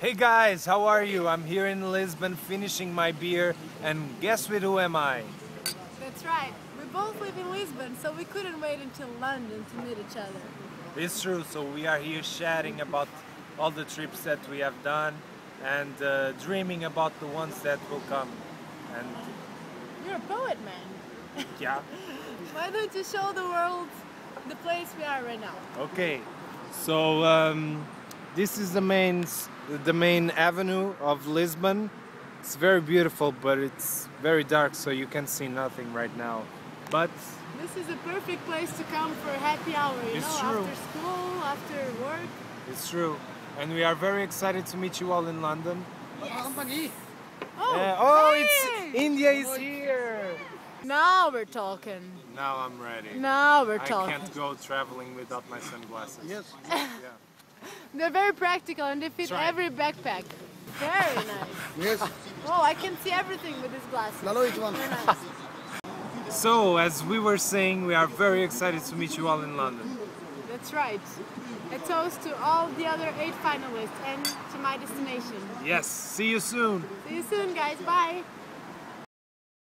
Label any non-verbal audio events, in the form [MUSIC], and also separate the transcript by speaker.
Speaker 1: Hey guys, how are you? I'm here in Lisbon finishing my beer and guess with who am I?
Speaker 2: That's right. We both live in Lisbon, so we couldn't wait until London to meet each other.
Speaker 1: It's true, so we are here chatting about all the trips that we have done and uh, dreaming about the ones that will come. And
Speaker 2: You're a poet, man.
Speaker 1: yeah, [LAUGHS]
Speaker 2: Why don't you show the world the place we are right now?
Speaker 1: okay. So um, this is the main the main avenue of Lisbon. It's very beautiful, but it's very dark, so you can see nothing right now. But
Speaker 2: This is a perfect place to come for a happy hour, you
Speaker 1: It's
Speaker 2: know,
Speaker 1: true.
Speaker 2: after school, after work.
Speaker 1: it's true, and we are very excited to meet you all in London.
Speaker 2: Oh,
Speaker 1: Uh, oh,
Speaker 2: hey!
Speaker 1: it's India is here.
Speaker 2: Now we're talking.
Speaker 1: Now I'm ready.
Speaker 2: Now we're talking.
Speaker 1: I can't go traveling without my sunglasses. Yes. [LAUGHS]
Speaker 2: They're very practical and they fit
Speaker 1: right.
Speaker 2: every backpack. Very nice.
Speaker 3: Yes,
Speaker 2: Oh, I can see everything with these glasses.
Speaker 3: Lalo, it one.
Speaker 2: Nice.
Speaker 1: So, as we were saying, we are very excited to meet you all in London.
Speaker 2: That's right. A toast to all the other eight finalists and to my destination.
Speaker 1: Yes. See you soon.
Speaker 2: See you soon, guys. Bye.